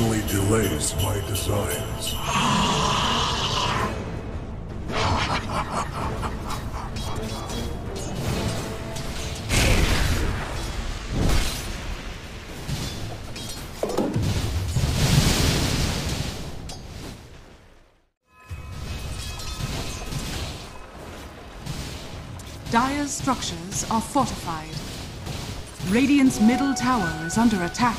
only delays my designs. Dire's structures are fortified. Radiant's middle tower is under attack.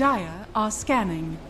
Dire are scanning.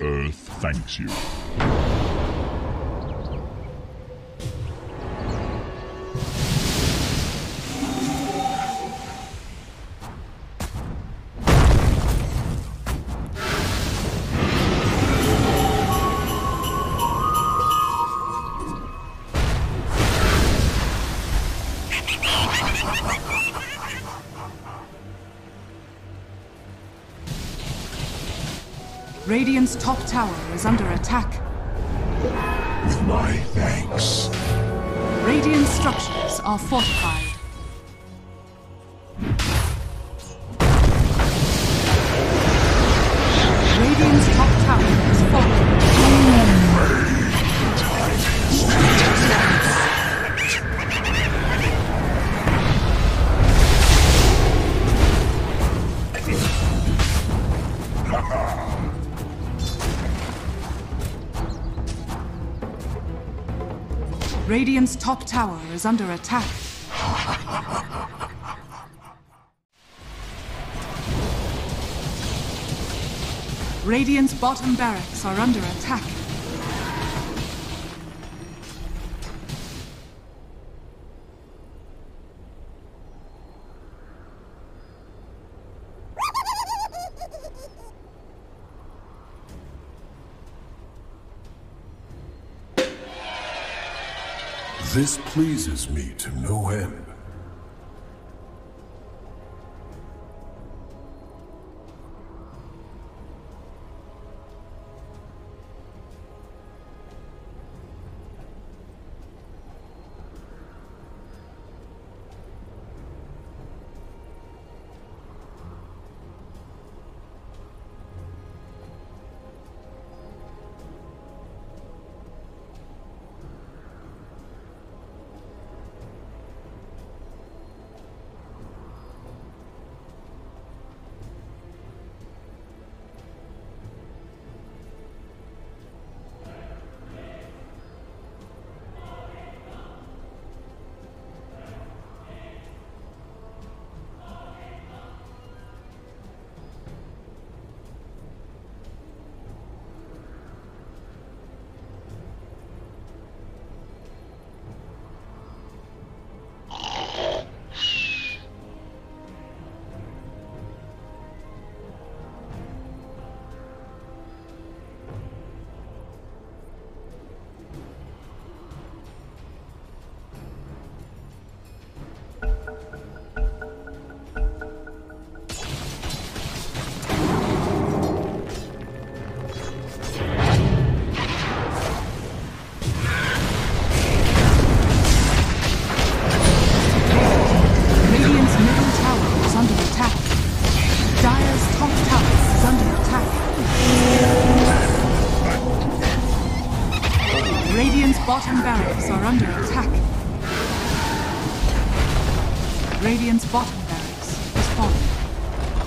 Earth thanks you. Radiant's top tower is under attack. With my thanks. Radiant structures are fortified. Radiant's top tower is under attack. Radiant's bottom barracks are under attack. This pleases me to no end.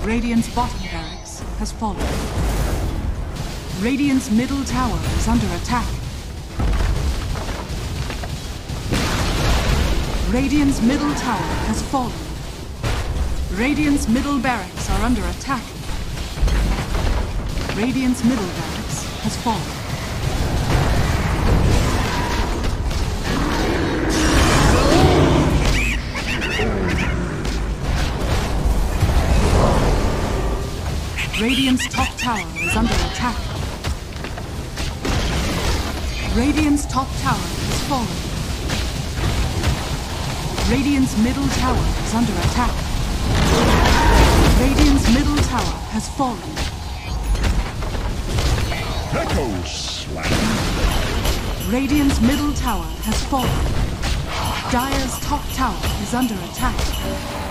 Radiant's bottom barracks has fallen. Radiant's middle tower is under attack. Radiant's middle tower has fallen. Radiant's middle barracks are under attack. Radiant's middle barracks has fallen. Tower is under attack. Radiant's top tower has fallen. Radiant's middle tower is under attack. Radiant's middle tower has fallen. Echo slam. Radiant's middle tower has fallen. Dire's top tower is under attack. Radiant's ancient is under attack.